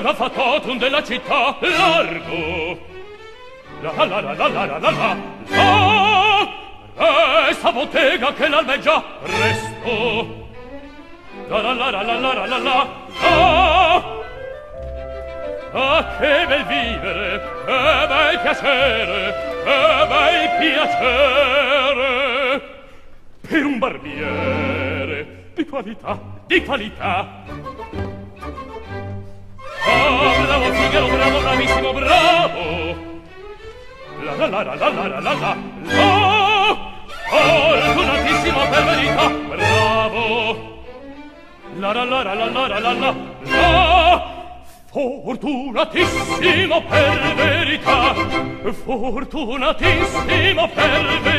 va fatotum della città largo la la la la la la la la la resta bottega che l'albeggia resto la la la la la la la la la la Ah, che bel vivere, che bel piacere, che bel piacere per un barbiere di qualità, di qualità e Figaro bravo, bravissimo, bravo! La la la la la la la la la la! Fortunatissimo per verità, bravo! La la la la la la la la la la! Fortunatissimo per verità, fortunatissimo per verità!